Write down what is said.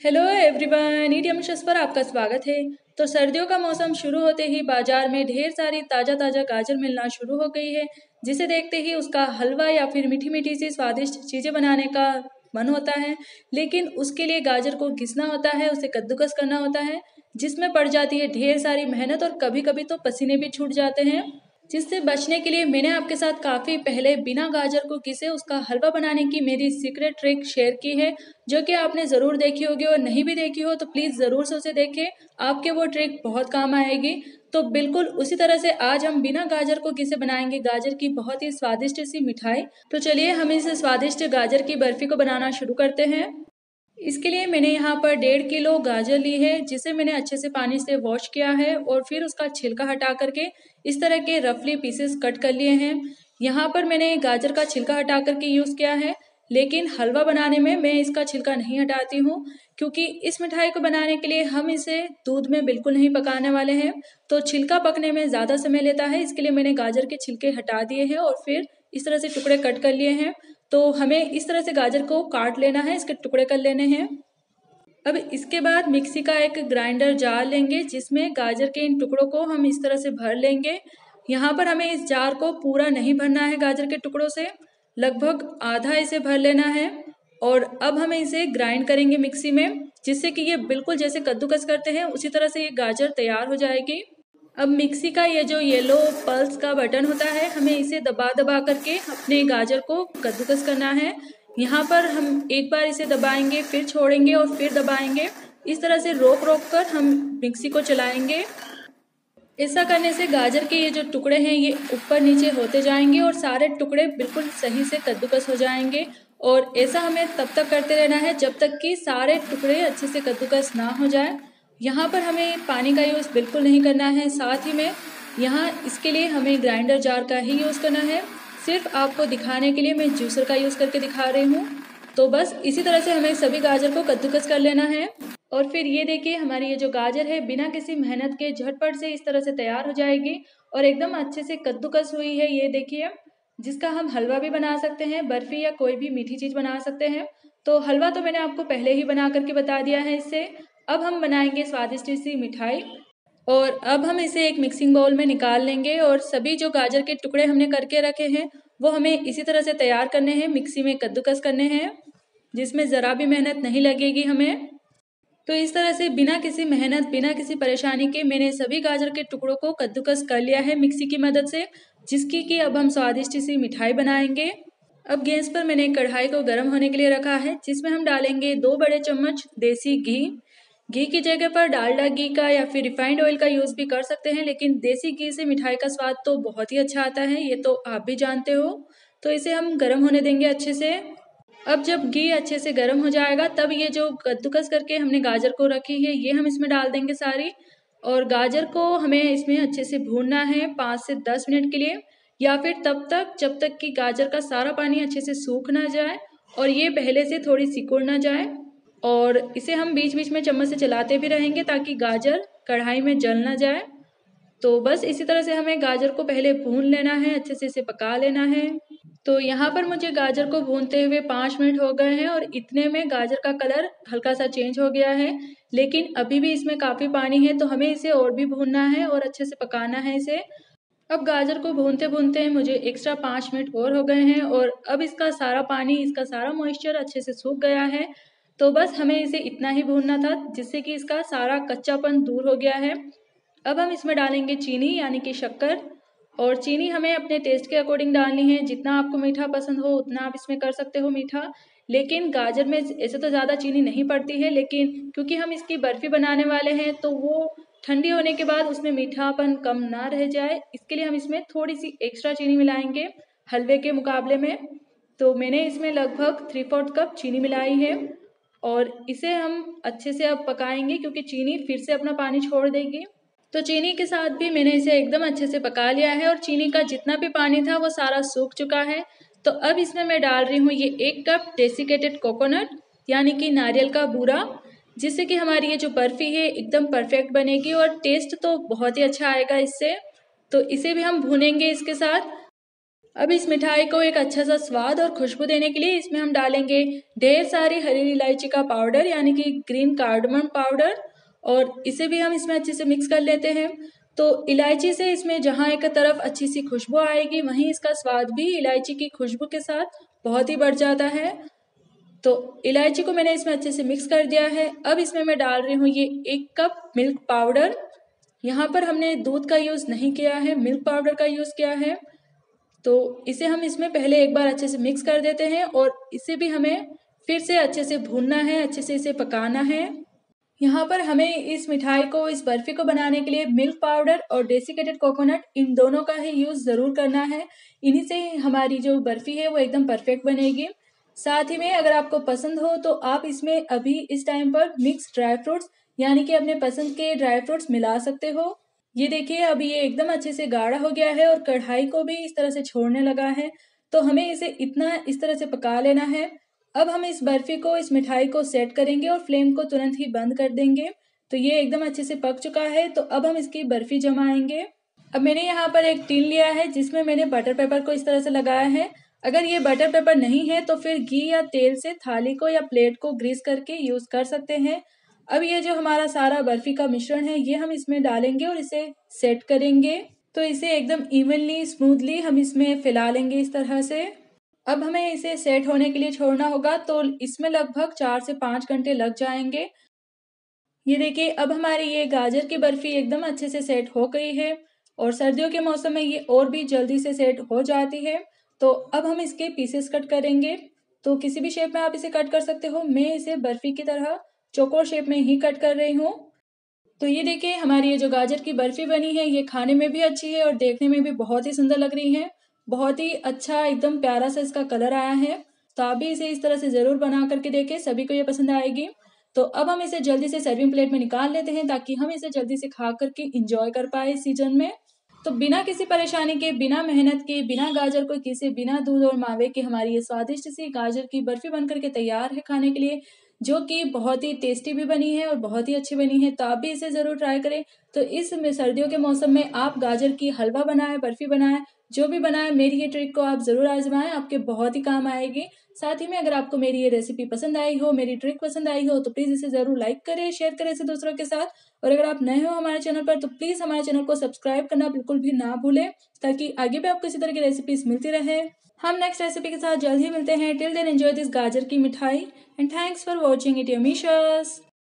Hello everyone idiom शस पर आपका स्वागत है। तो सर्दियों का मौसम शुरू होते ही बाज़ार में ढेर सारी ताज़ा ताज़ा गाजर मिलना शुरू हो गई है, जिसे देखते ही उसका हलवा या फिर मीठी मीठी सी स्वादिष्ट चीज़ें बनाने का मन होता है। लेकिन उसके लिए गाजर को घिसना होता है, उसे कद्दूकस करना होता है, जिसमें पड़ जाती है ढेर सारी मेहनत और कभी कभी तो पसीने भी छूट जाते हैं। जिससे बचने के लिए मैंने आपके साथ काफ़ी पहले बिना गाजर को किसे उसका हलवा बनाने की मेरी सीक्रेट ट्रिक शेयर की है, जो कि आपने ज़रूर देखी होगी और नहीं भी देखी हो तो प्लीज़ ज़रूर से उसे देखें। आपके वो ट्रिक बहुत काम आएगी। तो बिल्कुल उसी तरह से आज हम बिना गाजर को किसे बनाएँगे गाजर की बहुत ही स्वादिष्ट सी मिठाई। तो चलिए हम इस स्वादिष्ट गाजर की बर्फ़ी को बनाना शुरू करते हैं। इसके लिए मैंने यहाँ पर डेढ़ किलो गाजर ली है, जिसे मैंने अच्छे से पानी से वॉश किया है और फिर उसका छिलका हटा करके इस तरह के रफली पीसेस कट कर लिए हैं। यहाँ पर मैंने गाजर का छिलका हटा करके यूज़ किया है, लेकिन हलवा बनाने में मैं इसका छिलका नहीं हटाती हूँ, क्योंकि इस मिठाई को बनाने के लिए हम इसे दूध में बिल्कुल नहीं पकाने वाले हैं। तो छिलका पकने में ज़्यादा समय लेता है, इसके लिए मैंने गाजर के छिलके हटा दिए हैं और फिर इस तरह से टुकड़े कट कर लिए हैं। तो हमें इस तरह से गाजर को काट लेना है, इसके टुकड़े कर लेने हैं। अब इसके बाद मिक्सी का एक ग्राइंडर जार लेंगे, जिसमें गाजर के इन टुकड़ों को हम इस तरह से भर लेंगे। यहाँ पर हमें इस जार को पूरा नहीं भरना है गाजर के टुकड़ों से, लगभग आधा इसे भर लेना है। और अब हमें इसे ग्राइंड करेंगे मिक्सी में, जिससे कि ये बिल्कुल जैसे कद्दूकस करते हैं, उसी तरह से ये गाजर तैयार हो जाएगी। अब मिक्सी का ये जो येलो पल्स का बटन होता है, हमें इसे दबा दबा करके अपने गाजर को कद्दूकस करना है। यहाँ पर हम एक बार इसे दबाएँगे, फिर छोड़ेंगे और फिर दबाएँगे। इस तरह से रोक रोक कर हम मिक्सी को चलाएँगे। ऐसा करने से गाजर के ये जो टुकड़े हैं, ये ऊपर नीचे होते जाएँगे और सारे टुकड़े बिल्कुल सही से कद्दूकस हो जाएँगे। और ऐसा हमें तब तक करते रहना है जब तक कि सारे टुकड़े अच्छे से कद्दूकस ना हो जाए। यहाँ पर हमें पानी का यूज़ बिल्कुल नहीं करना है। साथ ही में यहाँ इसके लिए हमें ग्राइंडर जार का ही यूज़ करना है। सिर्फ़ आपको दिखाने के लिए मैं जूसर का यूज़ करके दिखा रही हूँ। तो बस इसी तरह से हमें सभी गाजर को कद्दूकस कर लेना है। और फिर ये देखिए, हमारी ये जो गाजर है, बिना किसी मेहनत के झटपट से इस तरह से तैयार हो जाएगी। और एकदम अच्छे से कद्दूकस हुई है ये देखिए। जिसका हम हलवा भी बना सकते हैं, बर्फ़ी या कोई भी मीठी चीज़ बना सकते हैं। तो हलवा तो मैंने आपको पहले ही बना करके बता दिया है इससे। अब हम बनाएँगे स्वादिष्ट सी मिठाई और अब हम इसे एक मिक्सिंग बाउल में निकाल लेंगे और सभी जो गाजर के टुकड़े हमने करके रखे हैं, वो हमें इसी तरह से तैयार करने हैं मिक्सी में कद्दूकस करने हैं, जिसमें ज़रा भी मेहनत नहीं लगेगी हमें। तो इस तरह से बिना किसी मेहनत, बिना किसी परेशानी के मैंने सभी गाजर के टुकड़ों को कद्दूकस कर लिया है मिक्सी की मदद से, जिसकी कि अब हम स्वादिष्ट सी मिठाई बनाएँगे। अब गैस पर मैंने कढ़ाई को गर्म होने के लिए रखा है, जिसमें हम डालेंगे दो बड़े चम्मच देसी घी घी की जगह पर डालडा घी का या फिर रिफाइंड ऑयल का यूज़ भी कर सकते हैं, लेकिन देसी घी से मिठाई का स्वाद तो बहुत ही अच्छा आता है, ये तो आप भी जानते हो। तो इसे हम गर्म होने देंगे अच्छे से। अब जब घी अच्छे से गर्म हो जाएगा, तब ये जो कद्दूकस करके हमने गाजर को रखी है, ये हम इसमें डाल देंगे सारी। और गाजर को हमें इसमें अच्छे से भूनना है पाँच से दस मिनट के लिए, या फिर तब तक, जब तक कि गाजर का सारा पानी अच्छे से सूख ना जाए, और ये पहले से थोड़ी सिकुड़ ना जाए। और इसे हम बीच बीच में चम्मच से चलाते भी रहेंगे ताकि गाजर कढ़ाई में जल ना जाए। तो बस इसी तरह से हमें गाजर को पहले भून लेना है, अच्छे से इसे पका लेना है। तो यहाँ पर मुझे गाजर को भूनते हुए पाँच मिनट हो गए हैं और इतने में गाजर का कलर हल्का सा चेंज हो गया है। लेकिन अभी भी इसमें काफ़ी पानी है तो हमें इसे और भी भूनना है और अच्छे से पकाना है इसे। अब गाजर को भूनते भूनते मुझे एक्स्ट्रा पाँच मिनट और हो गए हैं और अब इसका सारा पानी, इसका सारा मॉइस्चर अच्छे से सूख गया है। तो बस हमें इसे इतना ही भूनना था, जिससे कि इसका सारा कच्चापन दूर हो गया है। अब हम इसमें डालेंगे चीनी, यानी कि शक्कर, और चीनी हमें अपने टेस्ट के अकॉर्डिंग डालनी है। जितना आपको मीठा पसंद हो, उतना आप इसमें कर सकते हो मीठा। लेकिन गाजर में ऐसे तो ज़्यादा चीनी नहीं पड़ती है, लेकिन क्योंकि हम इसकी बर्फ़ी बनाने वाले हैं तो वो ठंडी होने के बाद उसमें मीठापन कम ना रह जाए। इसके लिए हम इसमें थोड़ी सी एक्स्ट्रा चीनी मिलाएँगे हलवे के मुकाबले में। तो मैंने इसमें लगभग थ्री फोर्थ कप चीनी मिलाई है। और इसे हम अच्छे से अब पकाएँगे क्योंकि चीनी फिर से अपना पानी छोड़ देगी। तो चीनी के साथ भी मैंने इसे एकदम अच्छे से पका लिया है और चीनी का जितना भी पानी था वो सारा सूख चुका है। तो अब इसमें मैं डाल रही हूँ ये एक कप डेसिकेटेड कोकोनट यानी कि नारियल का बूरा, जिससे कि हमारी ये जो बर्फ़ी है एकदम परफेक्ट बनेगी और टेस्ट तो बहुत ही अच्छा आएगा इससे। तो इसे भी हम भूनेंगे इसके साथ। अब इस मिठाई को एक अच्छा सा स्वाद और खुशबू देने के लिए इसमें हम डालेंगे ढेर सारी हरी इलायची का पाउडर, यानी कि ग्रीन कार्डमन पाउडर, और इसे भी हम इसमें अच्छे से मिक्स कर लेते हैं। तो इलायची से इसमें जहाँ एक तरफ़ अच्छी सी खुशबू आएगी, वहीं इसका स्वाद भी इलायची की खुशबू के साथ बहुत ही बढ़ जाता है। तो इलायची को मैंने इसमें अच्छे से मिक्स कर दिया है। अब इसमें मैं डाल रही हूँ ये एक कप मिल्क पाउडर। यहाँ पर हमने दूध का यूज़ नहीं किया है, मिल्क पाउडर का यूज़ किया है। तो इसे हम इसमें पहले एक बार अच्छे से मिक्स कर देते हैं और इसे भी हमें फिर से अच्छे से भूनना है, अच्छे से इसे पकाना है। यहाँ पर हमें इस मिठाई को, इस बर्फ़ी को बनाने के लिए मिल्क पाउडर और डेसिकेटेड कोकोनट इन दोनों का ही यूज़ ज़रूर करना है। इन्हीं से हमारी जो बर्फ़ी है वो एकदम परफेक्ट बनेगी। साथ ही में अगर आपको पसंद हो तो आप इसमें अभी इस टाइम पर मिक्स ड्राई फ्रूट्स यानी कि अपने पसंद के ड्राई फ्रूट्स मिला सकते हो। ये देखिए, अभी ये एकदम अच्छे से गाढ़ा हो गया है और कढ़ाई को भी इस तरह से छोड़ने लगा है। तो हमें इसे इतना इस तरह से पका लेना है। अब हम इस बर्फ़ी को, इस मिठाई को सेट करेंगे और फ्लेम को तुरंत ही बंद कर देंगे। तो ये एकदम अच्छे से पक चुका है। तो अब हम इसकी बर्फ़ी जमाएँगे। अब मैंने यहाँ पर एक टिन लिया है, जिसमें मैंने बटर पेपर को इस तरह से लगाया है। अगर ये बटर पेपर नहीं है तो फिर घी या तेल से थाली को या प्लेट को ग्रीस करके यूज़ कर सकते हैं। अब ये जो हमारा सारा बर्फ़ी का मिश्रण है, ये हम इसमें डालेंगे और इसे सेट करेंगे। तो इसे एकदम इवनली स्मूथली हम इसमें फैला लेंगे इस तरह से। अब हमें इसे सेट होने के लिए छोड़ना होगा तो इसमें लगभग चार से पाँच घंटे लग जाएँगे। ये देखिए, अब हमारी ये गाजर की बर्फ़ी एकदम अच्छे से सेट हो गई है और सर्दियों के मौसम में ये और भी जल्दी से सेट हो जाती है। तो अब हम इसके पीसेस कट करेंगे। तो किसी भी शेप में आप इसे कट कर सकते हो। मैं इसे बर्फ़ी की तरह चौकोर शेप में ही कट कर रही हूँ। तो ये देखिए, हमारी ये जो गाजर की बर्फ़ी बनी है, ये खाने में भी अच्छी है और देखने में भी बहुत ही सुंदर लग रही है। बहुत ही अच्छा एकदम प्यारा सा इसका कलर आया है। तो आप भी इसे इस तरह से ज़रूर बना करके देखें, सभी को ये पसंद आएगी। तो अब हम इसे जल्दी से सर्विंग प्लेट में निकाल लेते हैं ताकि हम इसे जल्दी से खा करके इंजॉय कर पाए सीज़न में। तो बिना किसी परेशानी के, बिना मेहनत के, बिना गाजर को किसी, बिना दूध और मावे के हमारी ये स्वादिष्ट सी गाजर की बर्फ़ी बन करके तैयार है खाने के लिए। जो कि बहुत ही टेस्टी भी बनी है और बहुत ही अच्छी बनी है तो आप भी इसे ज़रूर ट्राई करें। तो इस सर्दियों के मौसम में आप गाजर की हलवा बनाएँ, बर्फ़ी बनाएँ जो भी बनाए मेरी ये ट्रिक को आप ज़रूर आजमाएँ, आपके बहुत ही काम आएगी। साथ ही में अगर आपको मेरी ये रेसिपी पसंद आई हो, मेरी ट्रिक पसंद आई हो तो प्लीज़ इसे ज़रूर लाइक करें शेयर करें इसे दूसरों के साथ। और अगर आप नए हो हमारे चैनल पर तो प्लीज़ हमारे चैनल को सब्सक्राइब करना बिल्कुल भी ना भूलें, ताकि आगे भी आपको इसी तरह की रेसिपीज़ मिलती रहे। हम नेक्स्ट रेसिपी के साथ जल्द ही मिलते हैं। टिल देन एंजॉय दिस गाजर की मिठाई and thanks for watching it योमीशर्स